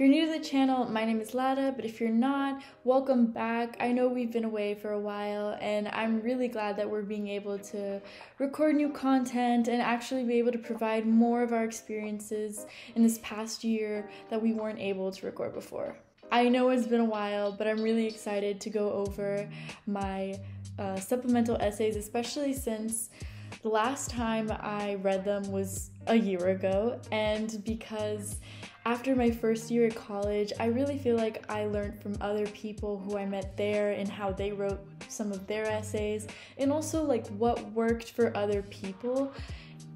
you're new to the channel, my name is Lara, but if you're not, welcome back. I know we've been away for a while, and I'm really glad that we're being able to record new content and actually be able to provide more of our experiences in this past year that we weren't able to record before. I know it's been a while, but I'm really excited to go over my uh, supplemental essays, especially since the last time I read them was a year ago, and because after my first year at college, I really feel like I learned from other people who I met there and how they wrote some of their essays, and also like what worked for other people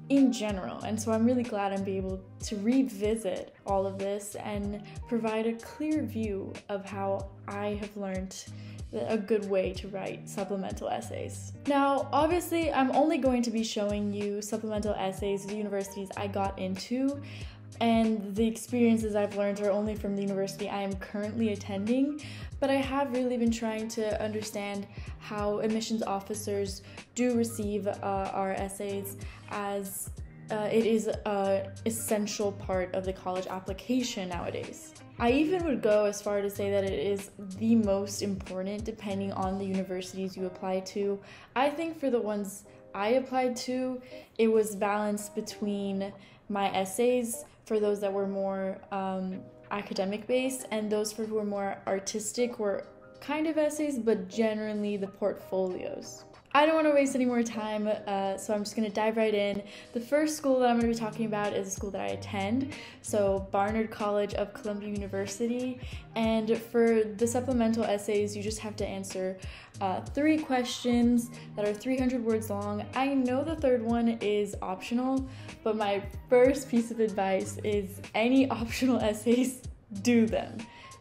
in general. And so I'm really glad I'm be able to revisit all of this and provide a clear view of how I have learned a good way to write supplemental essays. Now, obviously, I'm only going to be showing you supplemental essays of the universities I got into, and the experiences I've learned are only from the university I am currently attending. But I have really been trying to understand how admissions officers do receive uh, our essays as uh, it is an essential part of the college application nowadays. I even would go as far to say that it is the most important depending on the universities you apply to. I think for the ones I applied to, it was balanced between my essays for those that were more um, academic based and those for who were more artistic were kind of essays, but generally the portfolios. I don't want to waste any more time, uh, so I'm just going to dive right in. The first school that I'm going to be talking about is a school that I attend, so Barnard College of Columbia University. And for the supplemental essays, you just have to answer uh, three questions that are 300 words long. I know the third one is optional, but my first piece of advice is any optional essays, do them.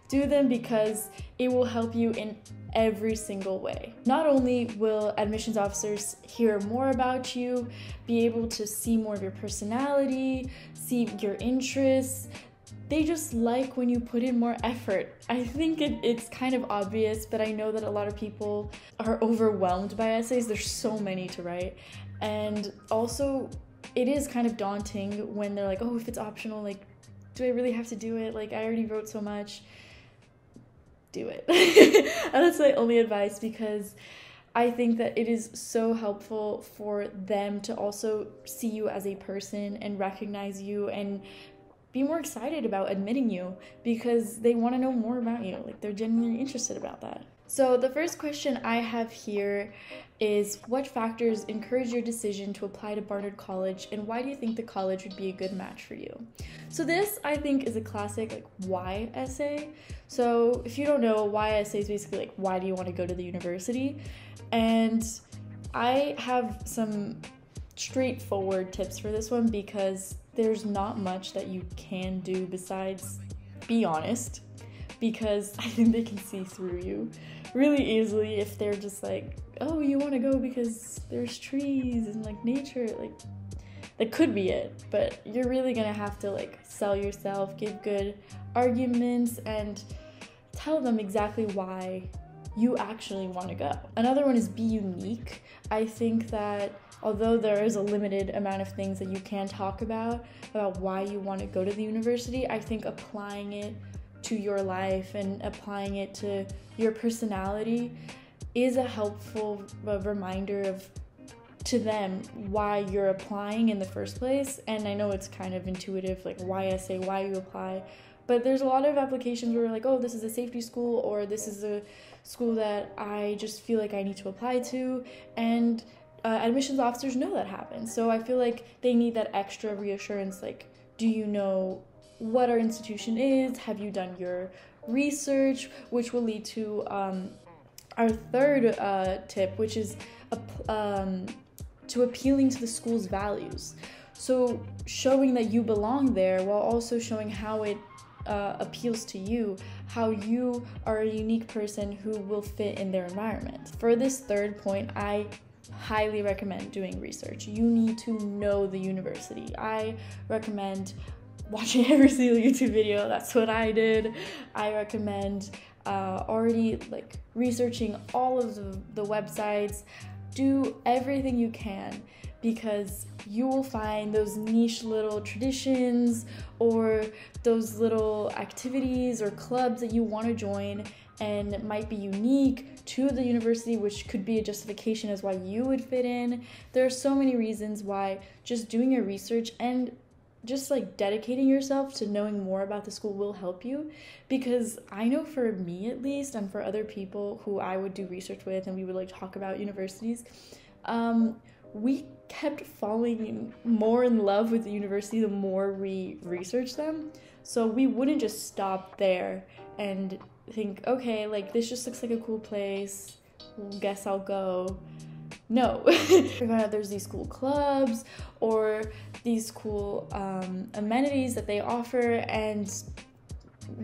Do them because it will help you in every single way. Not only will admissions officers hear more about you, be able to see more of your personality, see your interests, they just like when you put in more effort. I think it, it's kind of obvious, but I know that a lot of people are overwhelmed by essays. There's so many to write. And also, it is kind of daunting when they're like, oh, if it's optional, like, do I really have to do it? Like, I already wrote so much do it. and that's my only advice because I think that it is so helpful for them to also see you as a person and recognize you and be more excited about admitting you because they want to know more about you. Like they're genuinely interested about that. So, the first question I have here is What factors encourage your decision to apply to Barnard College, and why do you think the college would be a good match for you? So, this I think is a classic like why essay. So, if you don't know, why essay is basically like why do you want to go to the university? And I have some straightforward tips for this one because there's not much that you can do besides be honest because I think they can see through you really easily if they're just like, oh, you want to go because there's trees and like nature. Like, that could be it, but you're really gonna have to like sell yourself, give good arguments, and tell them exactly why you actually want to go. Another one is be unique. I think that although there is a limited amount of things that you can talk about about why you want to go to the university, I think applying it to your life and applying it to your personality is a helpful reminder of to them why you're applying in the first place. And i know it's kind of intuitive like why i say why you apply but there's a lot of applications where like oh this is a safety school or this is a school that i just feel like i need to apply to. And uh, admissions officers know that happens. So i feel like they need that extra reassurance like do you know what our institution is, have you done your research, which will lead to um, our third uh, tip, which is um, to appealing to the school's values. So, showing that you belong there while also showing how it uh, appeals to you, how you are a unique person who will fit in their environment. For this third point, I highly recommend doing research. You need to know the university. I recommend watching every single YouTube video. That's what I did. I recommend uh, already like researching all of the, the websites. Do everything you can because you will find those niche little traditions or those little activities or clubs that you want to join and might be unique to the university, which could be a justification as why you would fit in. There are so many reasons why just doing your research and just like dedicating yourself to knowing more about the school will help you because I know for me at least and for other people who I would do research with and we would like talk about universities um, we kept falling more in love with the university the more we researched them. So we wouldn't just stop there and think, okay, like this just looks like a cool place. Guess I'll go. No, there's these cool clubs or these cool um, amenities that they offer, and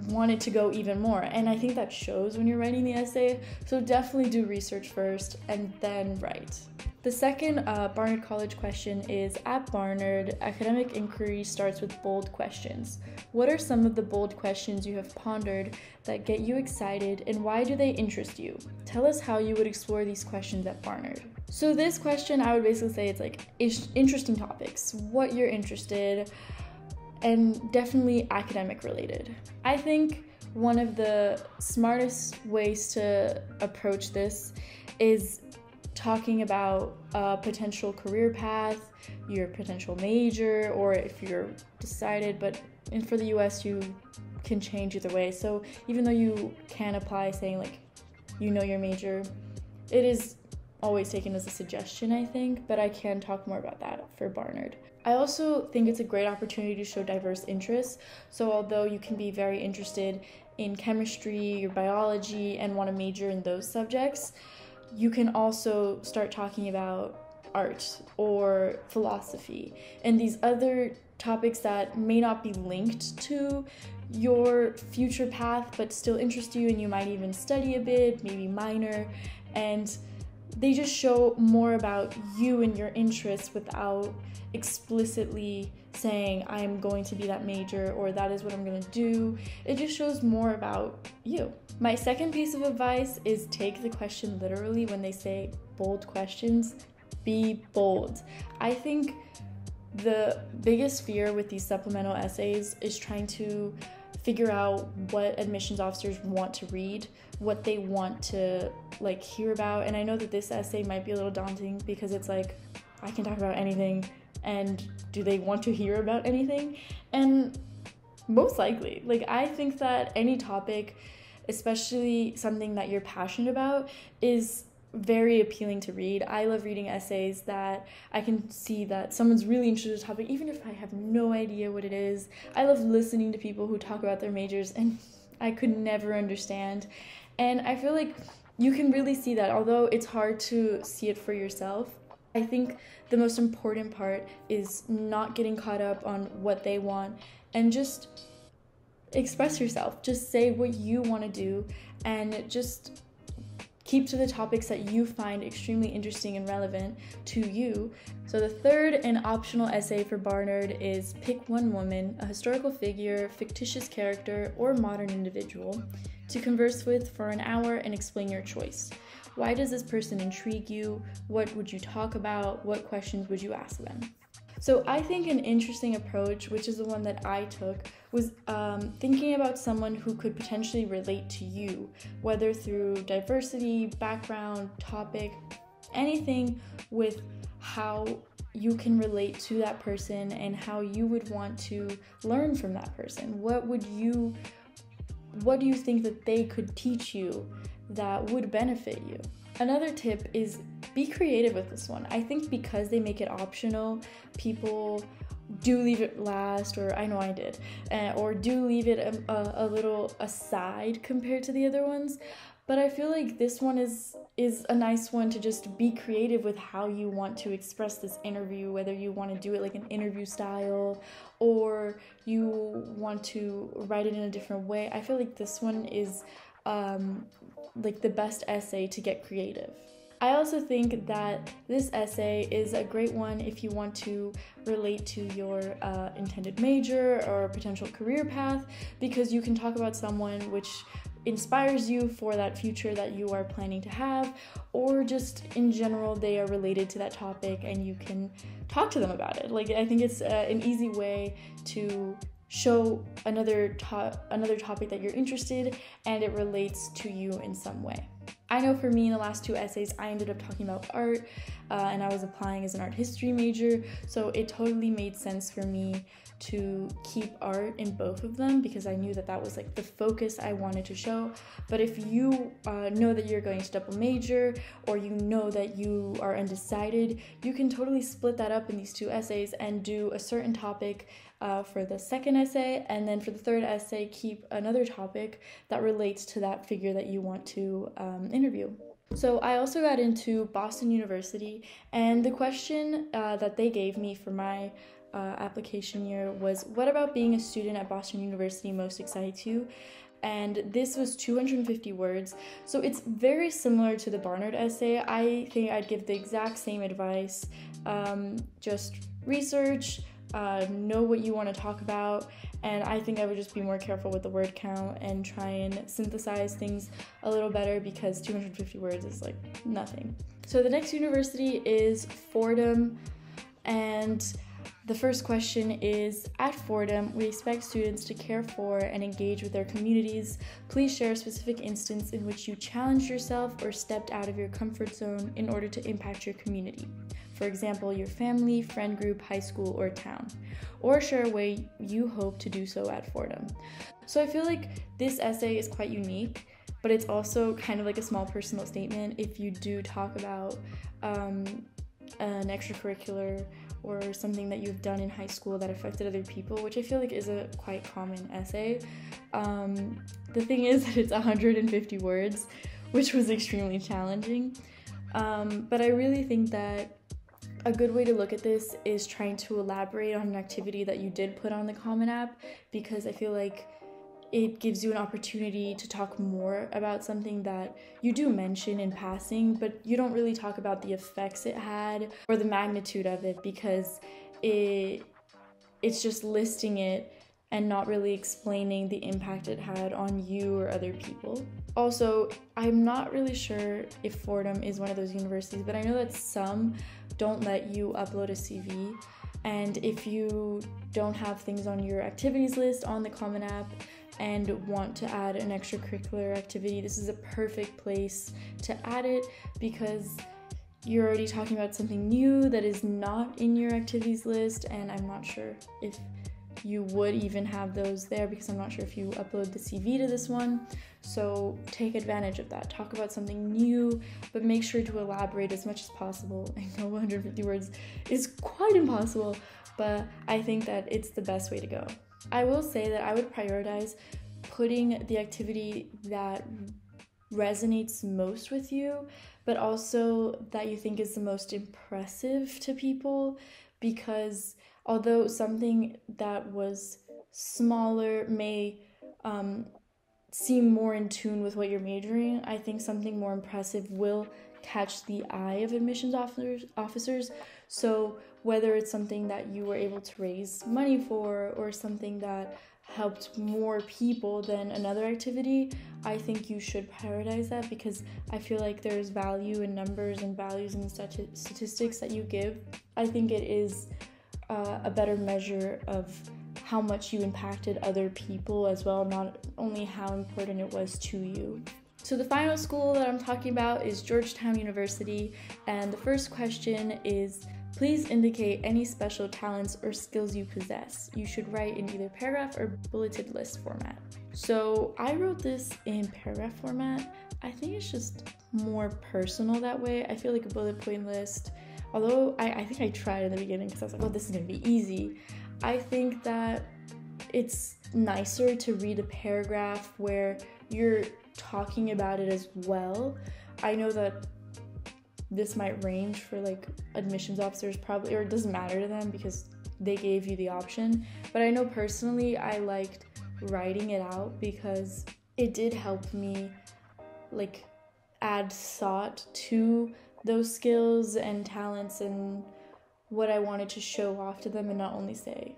wanted to go even more. And I think that shows when you're writing the essay. So definitely do research first and then write. The second uh, Barnard College question is At Barnard, academic inquiry starts with bold questions. What are some of the bold questions you have pondered that get you excited and why do they interest you? Tell us how you would explore these questions at Barnard. So, this question, I would basically say it's like interesting topics, what you're interested, and definitely academic related. I think one of the smartest ways to approach this is talking about a potential career path, your potential major, or if you're decided, but in, for the US, you can change either way. So even though you can apply saying, like, you know your major, it is always taken as a suggestion, I think, but I can talk more about that for Barnard. I also think it's a great opportunity to show diverse interests. So, although you can be very interested in chemistry or biology and want to major in those subjects, you can also start talking about art or philosophy and these other topics that may not be linked to your future path but still interest you and you might even study a bit, maybe minor, and they just show more about you and your interests without explicitly saying I'm going to be that major or that is what I'm going to do. It just shows more about you. My second piece of advice is take the question literally when they say bold questions. Be bold. I think the biggest fear with these supplemental essays is trying to figure out what admissions officers want to read, what they want to like hear about. And I know that this essay might be a little daunting because it's like I can talk about anything and do they want to hear about anything? And most likely, like I think that any topic, especially something that you're passionate about, is very appealing to read. I love reading essays that I can see that someone's really interested in a topic, even if I have no idea what it is. I love listening to people who talk about their majors, and I could never understand. And I feel like you can really see that, although it's hard to see it for yourself. I think the most important part is not getting caught up on what they want and just express yourself. Just say what you want to do and just keep to the topics that you find extremely interesting and relevant to you. So, the third and optional essay for Barnard is pick one woman, a historical figure, fictitious character, or modern individual to converse with for an hour and explain your choice. Why does this person intrigue you? What would you talk about? What questions would you ask them? So, I think an interesting approach, which is the one that I took, was um, thinking about someone who could potentially relate to you, whether through diversity, background, topic, anything with how you can relate to that person and how you would want to learn from that person. What would you what do you think that they could teach you that would benefit you. Another tip is be creative with this one. I think because they make it optional, people do leave it last, or I know I did, uh, or do leave it a, a, a little aside compared to the other ones. But I feel like this one is is a nice one to just be creative with how you want to express this interview, whether you want to do it like an interview style or you want to write it in a different way. I feel like this one is um, like the best essay to get creative. I also think that this essay is a great one if you want to relate to your uh, intended major or potential career path because you can talk about someone which inspires you for that future that you are planning to have, or just in general, they are related to that topic and you can talk to them about it. Like, I think it's uh, an easy way to show another to- another topic that you're interested and it relates to you in some way. I know for me in the last two essays, I ended up talking about art uh, and I was applying as an art history major, so it totally made sense for me to keep art in both of them because I knew that that was like the focus I wanted to show. But if you uh, know that you're going to double major or you know that you are undecided, you can totally split that up in these two essays and do a certain topic uh, for the second essay, and then for the third essay, keep another topic that relates to that figure that you want to um, interview. So I also got into Boston University, and the question uh, that they gave me for my uh, application year was what about being a student at Boston University most excited you? And this was 250 words. So it's very similar to the Barnard essay. I think I'd give the exact same advice. Um, just research, uh, know what you want to talk about, and I think I would just be more careful with the word count and try and synthesize things a little better because 250 words is like nothing. So the next university is Fordham, and the first question is At Fordham, we expect students to care for and engage with their communities. Please share a specific instance in which you challenged yourself or stepped out of your comfort zone in order to impact your community. For example, your family, friend group, high school, or town. Or share a way you hope to do so at Fordham. So I feel like this essay is quite unique, but it's also kind of like a small personal statement if you do talk about um, an extracurricular or something that you've done in high school that affected other people, which I feel like is a quite common essay. Um, the thing is that it's 150 words, which was extremely challenging. Um, but I really think that a good way to look at this is trying to elaborate on an activity that you did put on the Common App because I feel like it gives you an opportunity to talk more about something that you do mention in passing, but you don't really talk about the effects it had or the magnitude of it because it it's just listing it and not really explaining the impact it had on you or other people. Also, I'm not really sure if Fordham is one of those universities, but I know that some don't let you upload a CV. And if you don't have things on your activities list on the Common App, and want to add an extracurricular activity, this is a perfect place to add it because you're already talking about something new that is not in your activities list, and I'm not sure if you would even have those there because I'm not sure if you upload the CV to this one. So take advantage of that. Talk about something new, but make sure to elaborate as much as possible. I know 150 words is quite impossible, but I think that it's the best way to go. I will say that I would prioritize putting the activity that resonates most with you, but also that you think is the most impressive to people because although something that was smaller may um, seem more in tune with what you're majoring, I think something more impressive will catch the eye of admissions officers officers so whether it's something that you were able to raise money for or something that helped more people than another activity, I think you should prioritize that because I feel like there's value in numbers and values in statistics that you give. I think it is uh, a better measure of how much you impacted other people as well, not only how important it was to you. So, the final school that I'm talking about is Georgetown University, and the first question is Please indicate any special talents or skills you possess. You should write in either paragraph or bulleted list format. So I wrote this in paragraph format. I think it's just more personal that way. I feel like a bullet point list, although I, I think I tried in the beginning because I was like, oh, this is gonna be easy. I think that it's nicer to read a paragraph where you're talking about it as well. I know that this might range for like admissions officers probably or it doesn't matter to them because they gave you the option but i know personally i liked writing it out because it did help me like add thought to those skills and talents and what i wanted to show off to them and not only say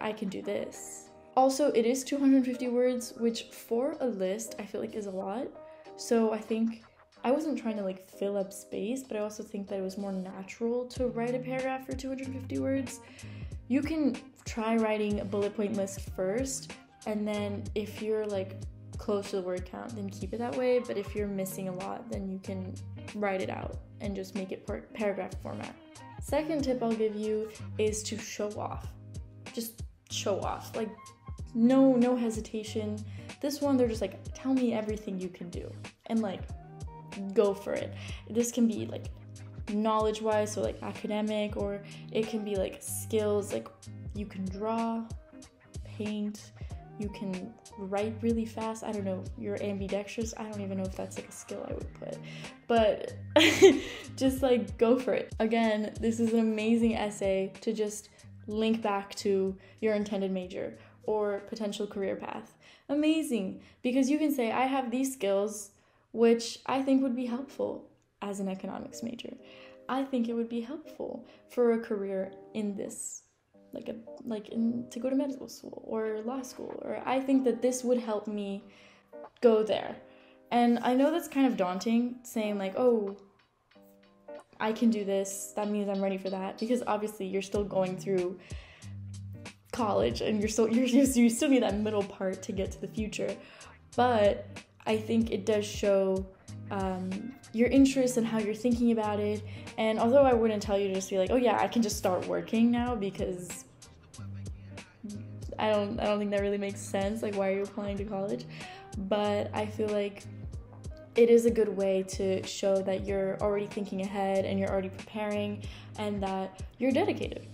i can do this Also, it is 250 words, which for a list I feel like is a lot. So I think I wasn't trying to like fill up space, but I also think that it was more natural to write a paragraph for 250 words. You can try writing a bullet point list first, and then if you're like close to the word count, then keep it that way. But if you're missing a lot, then you can write it out and just make it par- paragraph format. Second tip I'll give you is to show off. Just show off. Like no no hesitation. This one they're just like tell me everything you can do. And like go for it. This can be like knowledge wise, so like academic, or it can be like skills, like you can draw, paint, you can write really fast. I don't know, you're ambidextrous. I don't even know if that's like a skill I would put, but just like go for it. Again, this is an amazing essay to just link back to your intended major or potential career path. Amazing, because you can say, I have these skills which I think would be helpful as an economics major. I think it would be helpful for a career in this like a like in to go to medical school or law school or I think that this would help me go there. And I know that's kind of daunting saying like, "Oh, I can do this. That means I'm ready for that." Because obviously you're still going through college and you're still you're, you still need that middle part to get to the future. But I think it does show um, your interest and how you're thinking about it. And although I wouldn't tell you to just be like, oh yeah, I can just start working now because I don't I don't think that really makes sense. Like why are you applying to college? But I feel like it is a good way to show that you're already thinking ahead and you're already preparing and that you're dedicated.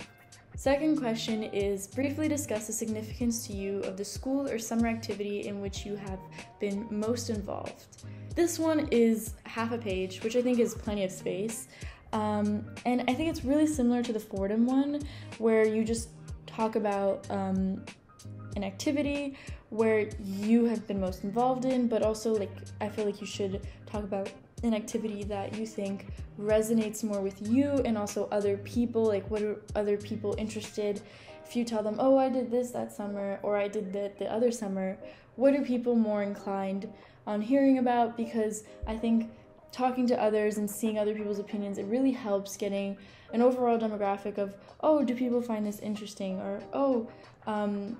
Second question is briefly discuss the significance to you of the school or summer activity in which you have been most involved. This one is half a page, which I think is plenty of space. Um, and I think it's really similar to the Fordham one, where you just talk about um, an activity where you have been most involved in, but also like I feel like you should talk about an activity that you think resonates more with you and also other people? Like what are other people interested? If you tell them oh i did this that summer or i did that the other summer what are people more inclined on hearing about? Because i think talking to others and seeing other people's opinions it really helps getting an overall demographic of oh do people find this interesting? or oh um,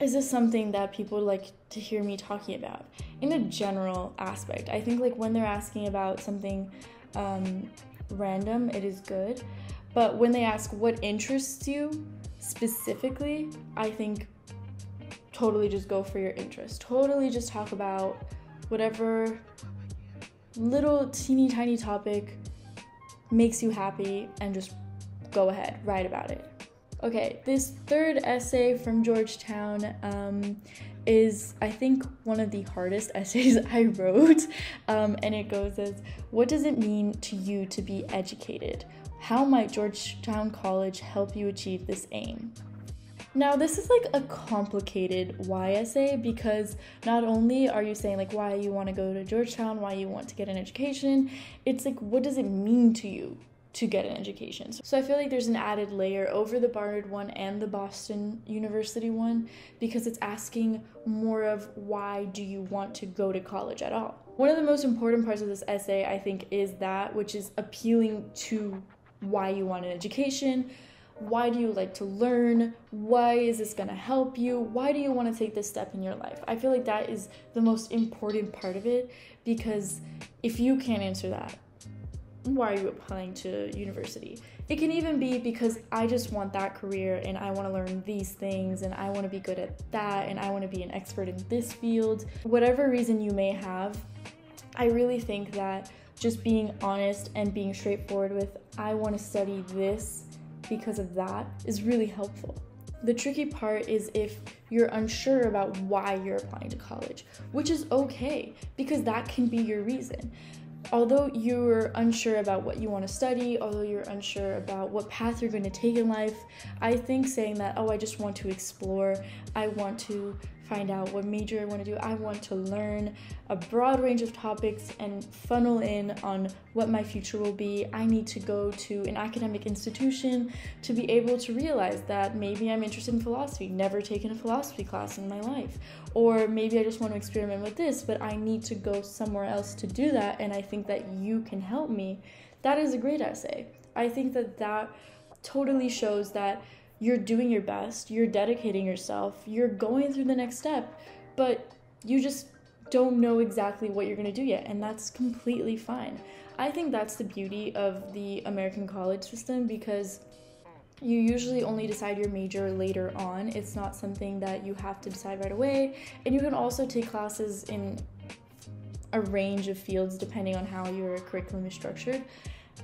is this something that people like to hear me talking about in a general aspect. I think like when they're asking about something um, random it is good. But when they ask what interests you specifically i think totally just go for your interest. Totally just talk about whatever little teeny tiny topic makes you happy and just go ahead write about it. Okay, this third essay from Georgetown um, is, I think, one of the hardest essays I wrote. Um, and it goes as What does it mean to you to be educated? How might Georgetown College help you achieve this aim? Now, this is like a complicated why essay because not only are you saying like why you want to go to Georgetown, why you want to get an education, it's like what does it mean to you to get an education. So I feel like there's an added layer over the Barnard one and the Boston University one because it's asking more of why do you want to go to college at all. One of the most important parts of this essay, I think, is that which is appealing to why you want an education. Why do you like to learn? Why is this going to help you? Why do you want to take this step in your life? I feel like that is the most important part of it because if you can't answer that, why are you applying to university? It can even be because I just want that career and I want to learn these things and I want to be good at that and I want to be an expert in this field. Whatever reason you may have, I really think that just being honest and being straightforward with, I want to study this because of that, is really helpful. The tricky part is if you're unsure about why you're applying to college, which is okay because that can be your reason although you're unsure about what you want to study, although you're unsure about what path you're going to take in life, I think saying that, oh, I just want to explore, I want to find out what major I want to do. I want to learn a broad range of topics and funnel in on what my future will be. I need to go to an academic institution to be able to realize that maybe I'm interested in philosophy, never taken a philosophy class in my life. Or maybe I just want to experiment with this, but I need to go somewhere else to do that. And I think that you can help me. That is a great essay. I think that that totally shows that you're doing your best, you're dedicating yourself, you're going through the next step, but you just don't know exactly what you're going to do yet, and that's completely fine. I think that's the beauty of the American college system because you usually only decide your major later on. It's not something that you have to decide right away, and you can also take classes in a range of fields depending on how your curriculum is structured.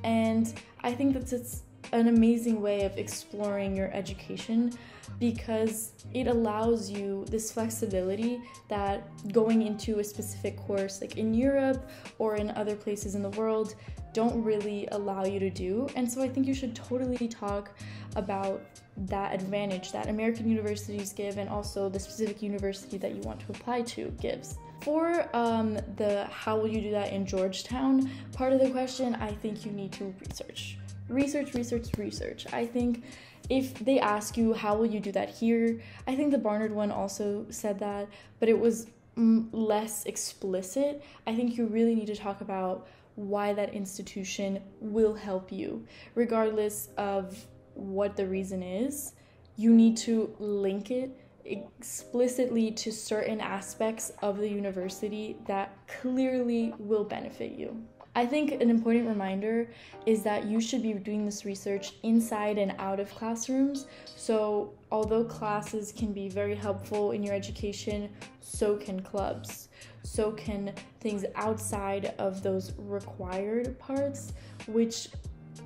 And I think that it's an amazing way of exploring your education because it allows you this flexibility that going into a specific course like in Europe or in other places in the world don't really allow you to do. And so I think you should totally talk about that advantage that American universities give and also the specific university that you want to apply to gives. For um, the how will you do that in Georgetown part of the question, I think you need to research research, research, research. I think if they ask you how will you do that here, I think the Barnard one also said that, but it was less explicit. I think you really need to talk about why that institution will help you, regardless of what the reason is. You need to link it explicitly to certain aspects of the university that clearly will benefit you. I think an important reminder is that you should be doing this research inside and out of classrooms. So, although classes can be very helpful in your education, so can clubs. So can things outside of those required parts, which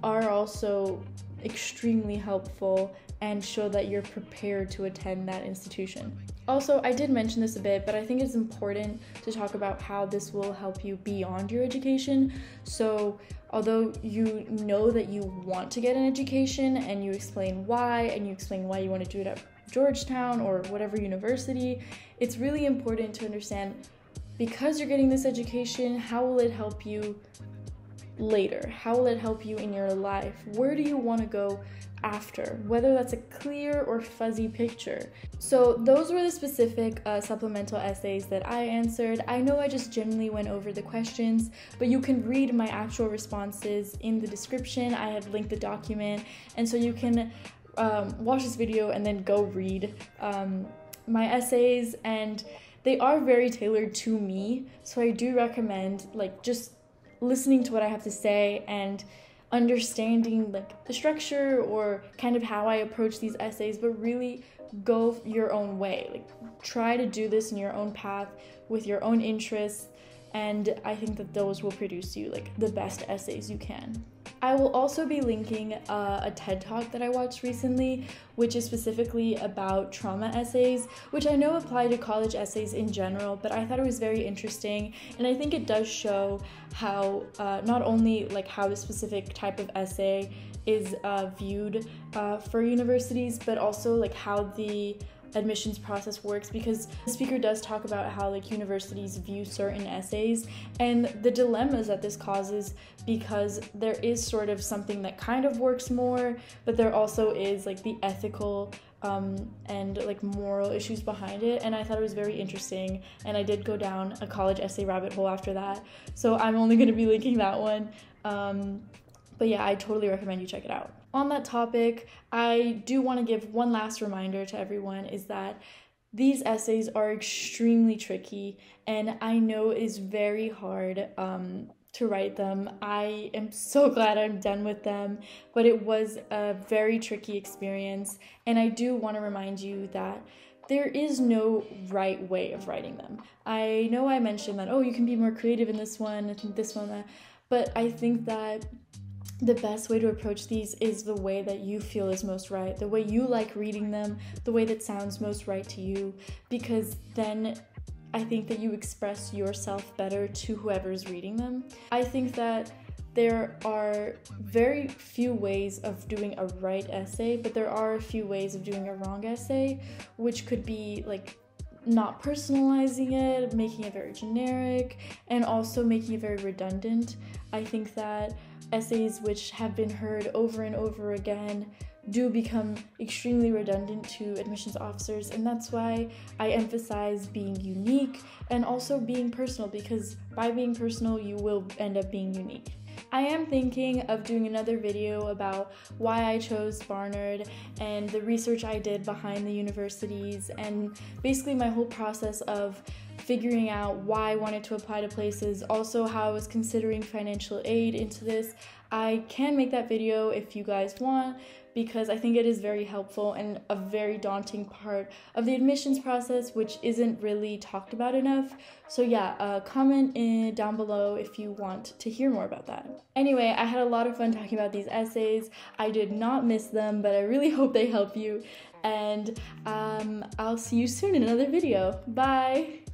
are also extremely helpful and show that you're prepared to attend that institution. Also, I did mention this a bit, but I think it's important to talk about how this will help you beyond your education. So, although you know that you want to get an education and you explain why and you explain why you want to do it at Georgetown or whatever university, it's really important to understand because you're getting this education, how will it help you later? How will it help you in your life? Where do you want to go after, whether that's a clear or fuzzy picture. So, those were the specific uh, supplemental essays that I answered. I know I just generally went over the questions, but you can read my actual responses in the description. I have linked the document, and so you can um, watch this video and then go read um, my essays. And they are very tailored to me, so I do recommend like just listening to what I have to say and understanding like the structure or kind of how I approach these essays, but really go your own way. Like try to do this in your own path with your own interests and I think that those will produce you like the best essays you can. I will also be linking uh, a TED talk that I watched recently, which is specifically about trauma essays, which I know apply to college essays in general, but I thought it was very interesting, and I think it does show how uh, not only like how the specific type of essay is uh, viewed uh, for universities, but also like how the admissions process works because the speaker does talk about how like universities view certain essays. And the dilemmas that this causes because there is sort of something that kind of works more but there also is like the ethical um, and like moral issues behind it. And i thought it was very interesting and i did go down a college essay rabbit hole after that. So i'm only going to be linking that one. Um, but yeah i totally recommend you check it out on that topic, I do want to give one last reminder to everyone is that these essays are extremely tricky and I know it is very hard um, to write them. I am so glad I'm done with them, but it was a very tricky experience. And I do want to remind you that there is no right way of writing them. I know I mentioned that, oh, you can be more creative in this one, this one, that, but I think that the best way to approach these is the way that you feel is most right, the way you like reading them, the way that sounds most right to you, because then I think that you express yourself better to whoever's reading them. I think that there are very few ways of doing a right essay, but there are a few ways of doing a wrong essay, which could be like not personalizing it, making it very generic, and also making it very redundant. I think that essays which have been heard over and over again do become extremely redundant to admissions officers, and that's why I emphasize being unique and also being personal because by being personal, you will end up being unique. I am thinking of doing another video about why I chose Barnard and the research I did behind the universities and basically my whole process of figuring out why I wanted to apply to places, also how I was considering financial aid into this. I can make that video if you guys want because I think it is very helpful and a very daunting part of the admissions process, which isn't really talked about enough. So, yeah, uh, comment in, down below if you want to hear more about that. Anyway, I had a lot of fun talking about these essays. I did not miss them, but I really hope they help you. And um, I'll see you soon in another video. Bye!